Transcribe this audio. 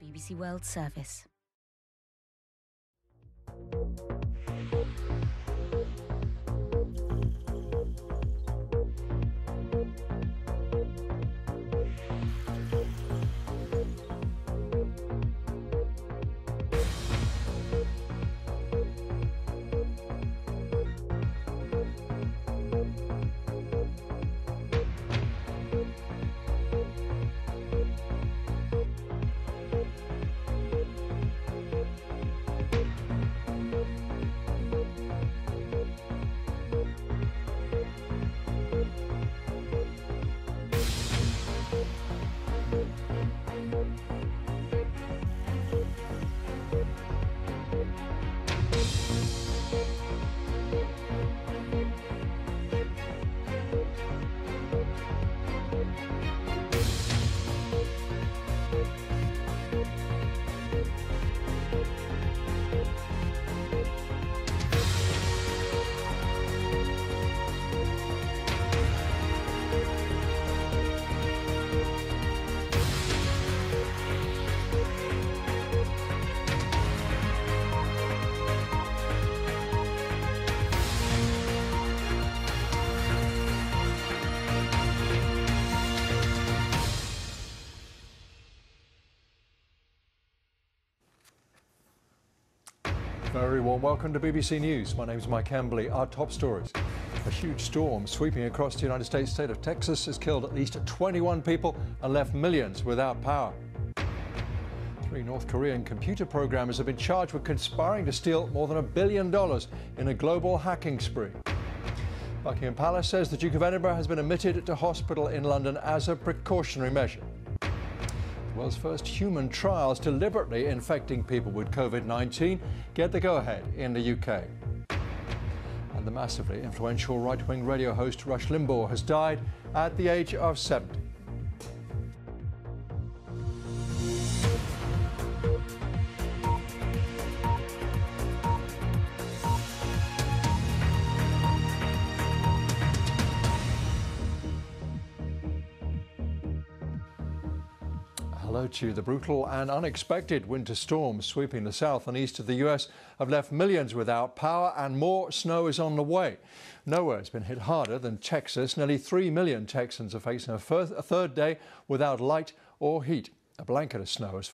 BBC World Service. Very warm welcome to BBC News. My name is Mike Embley. Our top stories. A huge storm sweeping across the United States state of Texas has killed at least 21 people and left millions without power. Three North Korean computer programmers have been charged with conspiring to steal more than a billion dollars in a global hacking spree. Buckingham Palace says the Duke of Edinburgh has been admitted to hospital in London as a precautionary measure. World's first human trials deliberately infecting people with COVID 19 get the go ahead in the UK. And the massively influential right wing radio host Rush Limbaugh has died at the age of 70. Hello to you. The brutal and unexpected winter storms sweeping the south and east of the US have left millions without power and more snow is on the way. Nowhere has been hit harder than Texas. Nearly 3 million Texans are facing a, a third day without light or heat. A blanket of snow has